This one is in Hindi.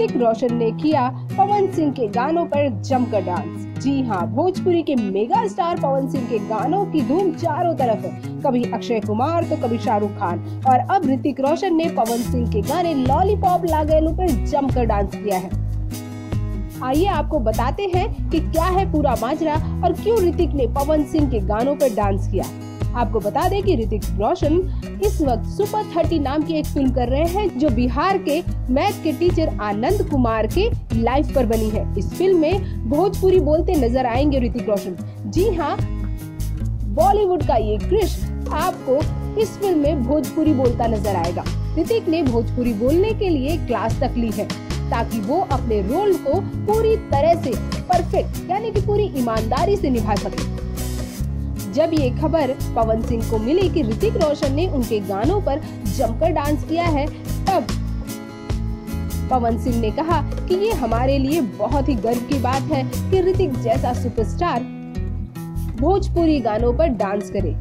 ऋतिक रोशन ने किया पवन सिंह के गानों पर जमकर डांस। जी हाँ भोजपुरी के मेगा स्टार पवन सिंह के गानों की धूम चारों तरफ़ है। कभी अक्षय कुमार तो कभी शाहरुख खान। और अब ऋतिक रोशन ने पवन सिंह के गाने लॉलीपॉप लागेलू पर जमकर डांस किया है। आइए आपको बताते हैं कि क्या है पूरा माजरा और क्यों ऋतिक ने पवन सिंह के गानों पर डांस किया। आपको बता दें कि ऋतिक रोशन इस वक्त सुपर थर्टी नाम की एक फ़िल्म कर रहे हैं, जो बिहार के मैथ के टीचर आनंद कुमार के लाइफ पर बनी है। इस फ़िल्म में भोजपुरी बोलते नज़र आएँगे ऋतिक रोशन। जी हाँ बॉलीवुड का ये क्रिश आपको इस फ़िल्म में भोजपुरी बोलता नज़र आएगा। ऋतिक ने भोजपुरी बोलने के लिए क्लास तक ली है, ताकि वो अपने रोल को पूरी तरह से परफेक्ट यानी कि पूरी ईमानदारी से निभा सके। जब ये खबर पवन सिंह को मिली कि ऋतिक रोशन ने उनके गानों पर जमकर डांस किया है, तब पवन सिंह ने कहा कि ये हमारे लिए बहुत ही गर्व की बात है कि ऋतिक जैसा सुपरस्टार भोजपुरी गानों पर डांस करे।